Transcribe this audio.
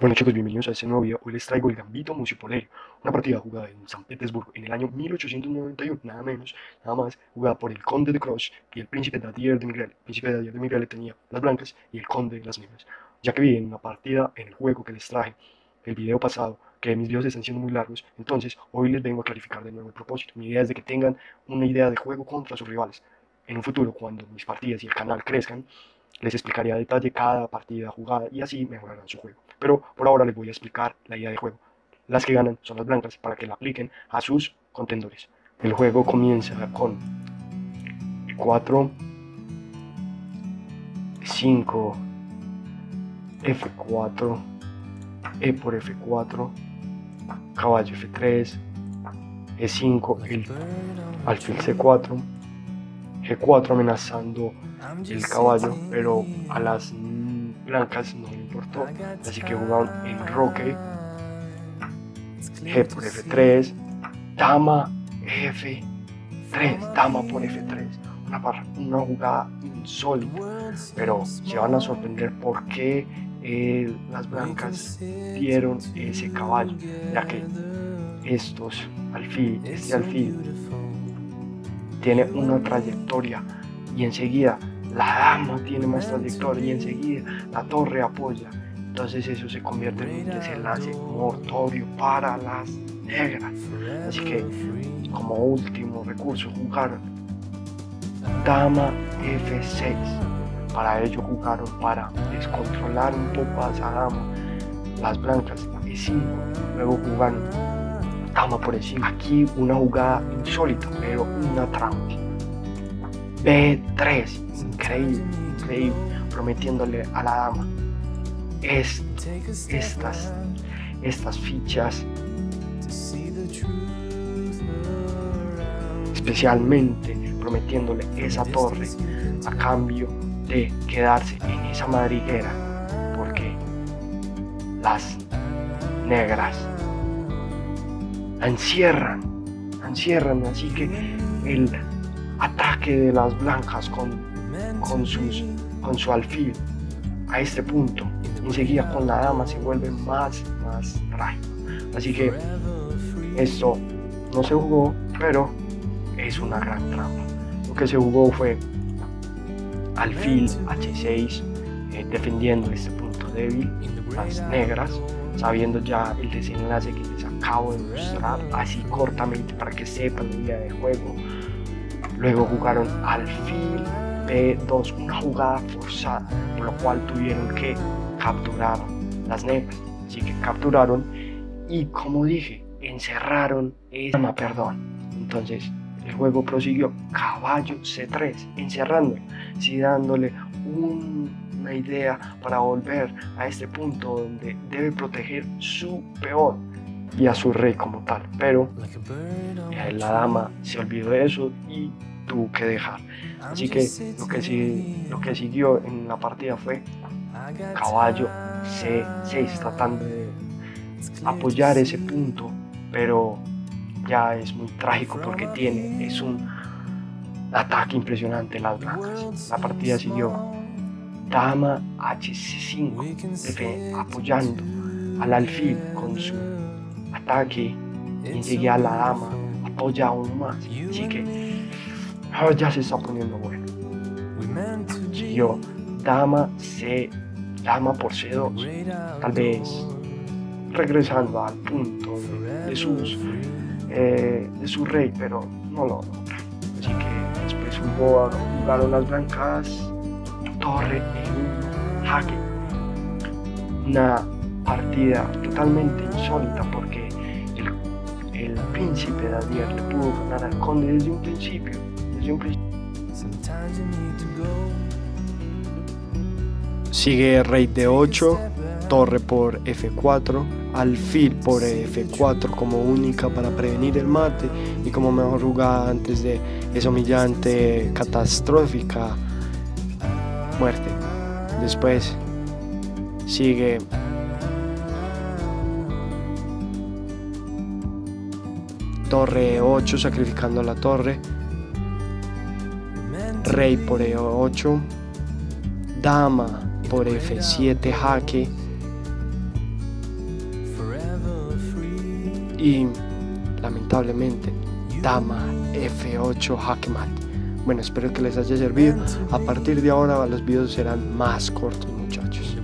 Bueno chicos, bienvenidos a este nuevo video. Hoy les traigo el Gambito Musipolerio, una partida jugada en San Petersburgo en el año 1891, nada menos, nada más, jugada por el Conde de Cross y el Príncipe Dadier de Migrele. El Príncipe Dadier de Migrele tenía las blancas y el Conde de las negras. Ya que vi en una partida en el juego que les traje, el video pasado, que mis videos están siendo muy largos, entonces hoy les vengo a clarificar de nuevo el propósito. Mi idea es de que tengan una idea de juego contra sus rivales. En un futuro, cuando mis partidas y el canal crezcan, les explicaré a detalle cada partida jugada y así mejorarán su juego. Pero por ahora les voy a explicar la idea de juego. Las que ganan son las blancas para que la apliquen a sus contendores. El juego comienza con 4, 5, F4, E por F4, caballo F3, E5, el alfil C4, G4 amenazando el caballo, pero a las blancas no así que jugaron en roque, G por F3, dama F3, dama por F3, una, una jugada insólita, pero se van a sorprender por qué eh, las blancas dieron ese caballo, ya que estos alfil, este alfil tiene una trayectoria y enseguida la dama tiene más trayectoria y enseguida la torre apoya. Entonces eso se convierte en un desenlace mortorio para las negras. Así que como último recurso jugaron dama F6. Para ello jugaron para descontrolar un poco a esa dama. Las blancas E5. Luego jugaron dama por E5. Aquí una jugada insólita, pero una trampa. B3, increíble, increíble, prometiéndole a la dama. Estas, estas fichas, especialmente prometiéndole esa torre a cambio de quedarse en esa madriguera, porque las negras la encierran, la encierran, así que el ataque de las blancas con, con, sus, con su alfil a este punto. Enseguida con la dama se vuelve más, más trágico. Así que esto no se jugó, pero es una gran trampa. Lo que se jugó fue alfil H6 eh, defendiendo este punto débil, las negras, sabiendo ya el desenlace que les acabo de mostrar, así cortamente para que sepan la idea de juego Luego jugaron alfil B2, una jugada forzada, por lo cual tuvieron que capturar las negras. Así que capturaron y como dije, encerraron esa perdón. Entonces el juego prosiguió caballo C3, encerrando, sí dándole una idea para volver a este punto donde debe proteger su peón y a su rey como tal. Pero eh, la dama se olvidó de eso y tuvo que dejar. Así que lo que, lo que siguió en la partida fue caballo C6 tratando de apoyar ese punto, pero ya es muy trágico porque tiene, es un ataque impresionante las blancas. La partida siguió dama H5 apoyando al alfil con su ataque y a la dama apoya aún más. Así que ya se está poniendo bueno. Siguió dama C, dama por C2. Tal vez regresando al punto de, sus, eh, de su rey, pero no lo logra. Así que después jugó, jugaron las blancas, torre en jaque. Una partida totalmente insólita porque el, el príncipe Dadier le pudo ganar al conde desde un principio. Desde un principio. Sigue rey de 8, torre por F4, alfil por F4 como única para prevenir el mate y como mejor jugada antes de esa humillante, catastrófica muerte. Después sigue torre E8 sacrificando la torre. Rey por E8. Dama por F7 jaque. Y lamentablemente, dama F8 jaque mate. Bueno, espero que les haya servido. A partir de ahora los videos serán más cortos, muchachos.